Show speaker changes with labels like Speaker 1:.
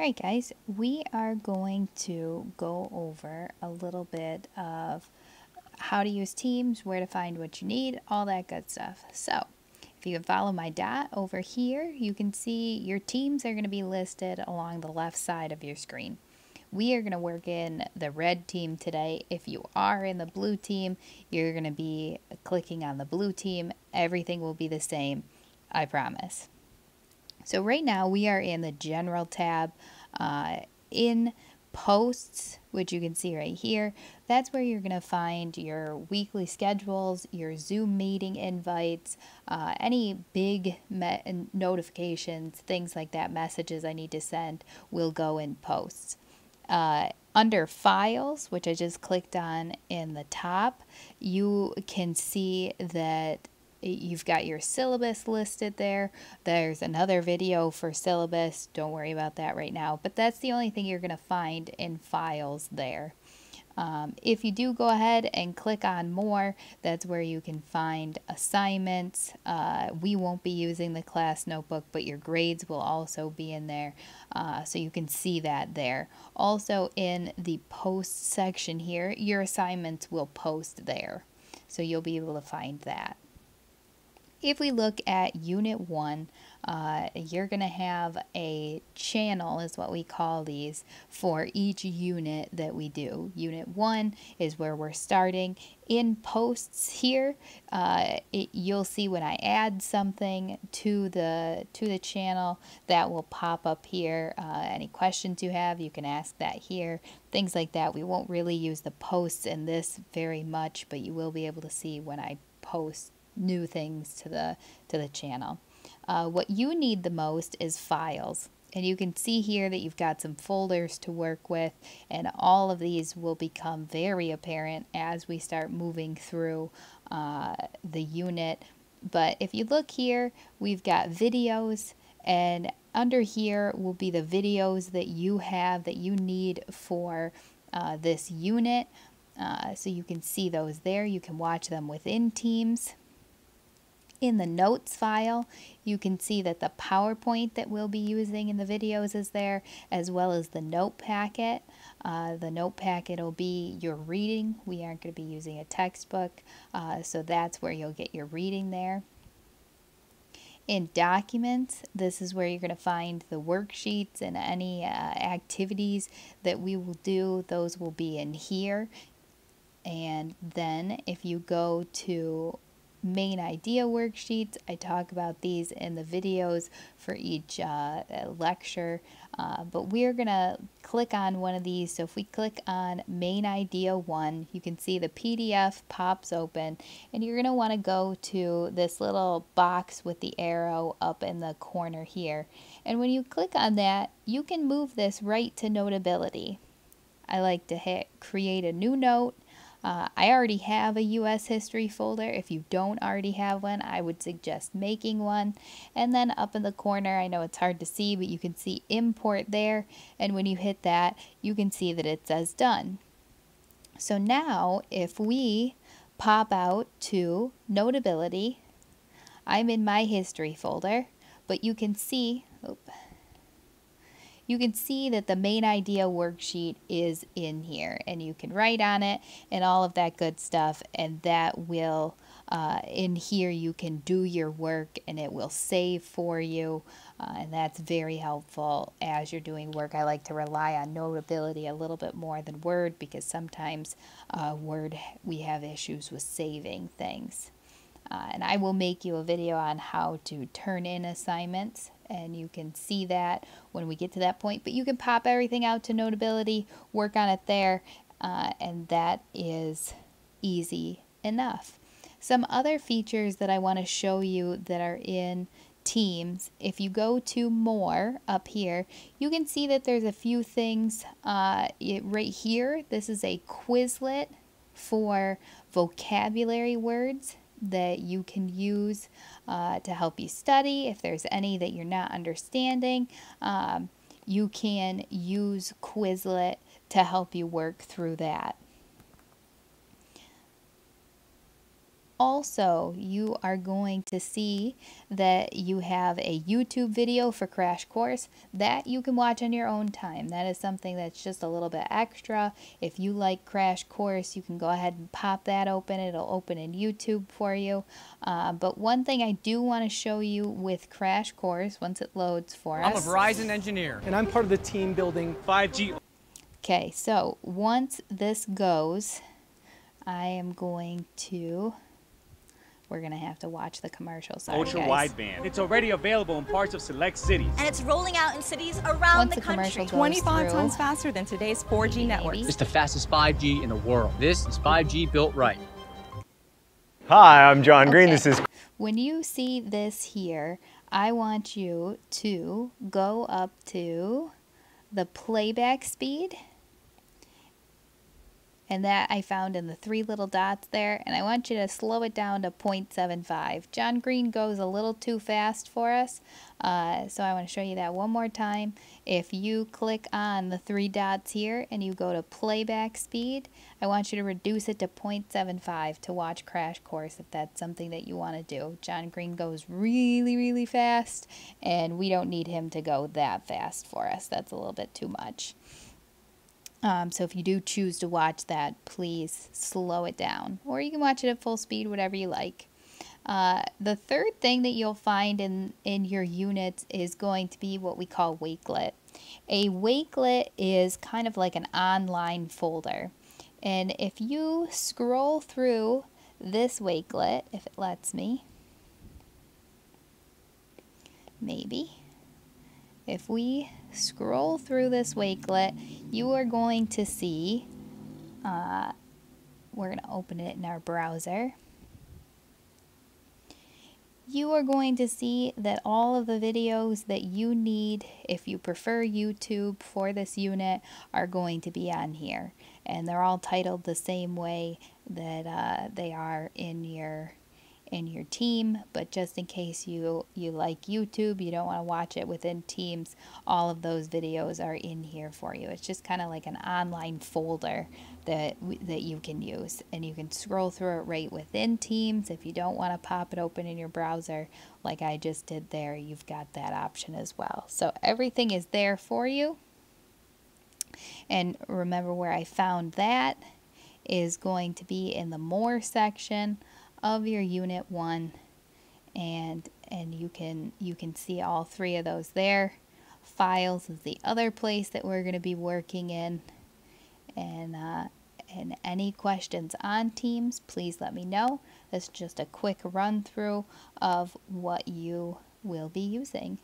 Speaker 1: Alright guys, we are going to go over a little bit of how to use Teams, where to find what you need, all that good stuff. So, if you can follow my dot over here, you can see your teams are going to be listed along the left side of your screen. We are going to work in the red team today. If you are in the blue team, you're going to be clicking on the blue team. Everything will be the same, I promise. So right now we are in the general tab uh, in posts, which you can see right here. That's where you're going to find your weekly schedules, your Zoom meeting invites, uh, any big notifications, things like that, messages I need to send will go in posts. Uh, under files, which I just clicked on in the top, you can see that You've got your syllabus listed there. There's another video for syllabus. Don't worry about that right now. But that's the only thing you're going to find in files there. Um, if you do go ahead and click on more, that's where you can find assignments. Uh, we won't be using the class notebook, but your grades will also be in there. Uh, so you can see that there. Also in the post section here, your assignments will post there. So you'll be able to find that. If we look at Unit 1, uh, you're going to have a channel, is what we call these, for each unit that we do. Unit 1 is where we're starting. In posts here, uh, it, you'll see when I add something to the, to the channel, that will pop up here. Uh, any questions you have, you can ask that here. Things like that. We won't really use the posts in this very much, but you will be able to see when I post new things to the to the channel. Uh, what you need the most is files. And you can see here that you've got some folders to work with and all of these will become very apparent as we start moving through uh, the unit. But if you look here, we've got videos and under here will be the videos that you have that you need for uh, this unit. Uh, so you can see those there. You can watch them within Teams. In the notes file, you can see that the PowerPoint that we'll be using in the videos is there, as well as the note packet. Uh, the note packet will be your reading. We aren't going to be using a textbook, uh, so that's where you'll get your reading there. In documents, this is where you're going to find the worksheets and any uh, activities that we will do. Those will be in here. And then if you go to main idea worksheets. I talk about these in the videos for each uh, lecture, uh, but we're going to click on one of these. So if we click on main idea one, you can see the PDF pops open and you're going to want to go to this little box with the arrow up in the corner here. And when you click on that, you can move this right to Notability. I like to hit create a new note uh, I already have a US history folder. If you don't already have one, I would suggest making one. And then up in the corner, I know it's hard to see, but you can see import there. And when you hit that, you can see that it says done. So now if we pop out to Notability, I'm in my history folder, but you can see, oops, you can see that the main idea worksheet is in here and you can write on it and all of that good stuff and that will uh, in here you can do your work and it will save for you uh, and that's very helpful as you're doing work. I like to rely on Notability a little bit more than Word because sometimes uh, Word we have issues with saving things. Uh, and I will make you a video on how to turn in assignments and you can see that when we get to that point. But you can pop everything out to Notability, work on it there, uh, and that is easy enough. Some other features that I want to show you that are in Teams, if you go to more up here, you can see that there's a few things uh, it, right here. This is a Quizlet for vocabulary words that you can use uh, to help you study. If there's any that you're not understanding, um, you can use Quizlet to help you work through that. Also, you are going to see that you have a YouTube video for Crash Course that you can watch on your own time. That is something that's just a little bit extra. If you like Crash Course, you can go ahead and pop that open. It'll open in YouTube for you. Uh, but one thing I do want to show you with Crash Course once it loads for us.
Speaker 2: I'm a Verizon engineer.
Speaker 3: and I'm part of the team building
Speaker 2: 5G
Speaker 1: Okay, so once this goes, I am going to. We're gonna have to watch the commercial. Sorry,
Speaker 2: ultra
Speaker 1: guys.
Speaker 2: wideband. It's already available in parts of select cities.
Speaker 4: and it's rolling out in cities around
Speaker 1: Once
Speaker 4: the
Speaker 1: the commercial
Speaker 4: country.
Speaker 1: goes
Speaker 5: 25
Speaker 1: through,
Speaker 5: times faster than today's 4G network.
Speaker 1: maybe.
Speaker 6: It's the fastest 5G in the world. This is 5G built right.
Speaker 7: Hi, I'm John Green.
Speaker 1: Okay.
Speaker 7: This is
Speaker 1: When you see this here, I want you to go up to the playback speed. And that I found in the three little dots there. And I want you to slow it down to 0.75. John Green goes a little too fast for us. Uh, so I want to show you that one more time. If you click on the three dots here and you go to playback speed, I want you to reduce it to 0.75 to watch Crash Course if that's something that you want to do. John Green goes really, really fast, and we don't need him to go that fast for us. That's a little bit too much. Um, so if you do choose to watch that, please slow it down. Or you can watch it at full speed, whatever you like. Uh, the third thing that you'll find in, in your units is going to be what we call Wakelet. A Wakelet is kind of like an online folder. And if you scroll through this Wakelet, if it lets me, maybe, if we scroll through this Wakelet, you are going to see, uh, we're going to open it in our browser you are going to see that all of the videos that you need, if you prefer YouTube for this unit, are going to be on here. And they're all titled the same way that uh, they are in your in your team but just in case you you like YouTube you don't want to watch it within teams all of those videos are in here for you. It's just kind of like an online folder that that you can use and you can scroll through it right within teams. If you don't want to pop it open in your browser like I just did there you've got that option as well. So everything is there for you. And remember where I found that is going to be in the more section of your unit 1 and and you can you can see all three of those there. Files is the other place that we're going to be working in. And uh, and any questions on teams please let me know. That's just a quick run through of what you will be using